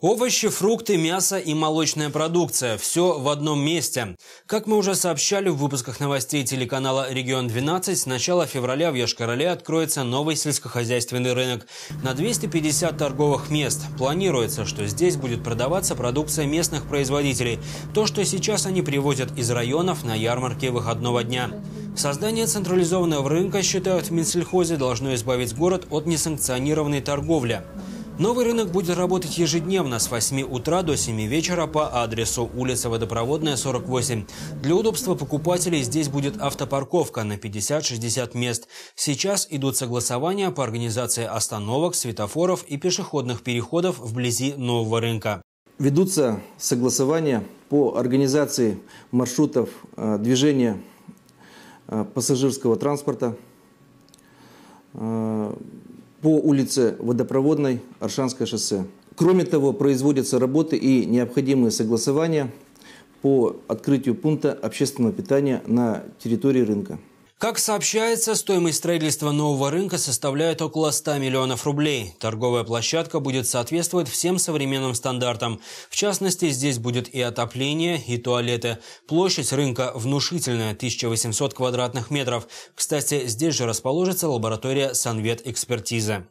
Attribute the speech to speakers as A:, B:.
A: Овощи, фрукты, мясо и молочная продукция – все в одном месте. Как мы уже сообщали в выпусках новостей телеканала «Регион-12», с начала февраля в Йошкар-Оле откроется новый сельскохозяйственный рынок на 250 торговых мест. Планируется, что здесь будет продаваться продукция местных производителей, то, что сейчас они привозят из районов на ярмарке выходного дня. Создание централизованного рынка, считают в Минсельхозе, должно избавить город от несанкционированной торговли. Новый рынок будет работать ежедневно с 8 утра до 7 вечера по адресу улица Водопроводная, 48. Для удобства покупателей здесь будет автопарковка на 50-60 мест. Сейчас идут согласования по организации остановок, светофоров и пешеходных переходов вблизи нового рынка.
B: Ведутся согласования по организации маршрутов э, движения э, пассажирского транспорта э, по улице Водопроводной, Аршанское шоссе. Кроме того, производятся работы и необходимые согласования по открытию пункта общественного питания на территории рынка.
A: Как сообщается, стоимость строительства нового рынка составляет около 100 миллионов рублей. Торговая площадка будет соответствовать всем современным стандартам. В частности, здесь будет и отопление, и туалеты. Площадь рынка внушительная – 1800 квадратных метров. Кстати, здесь же расположится лаборатория санветэкспертизы.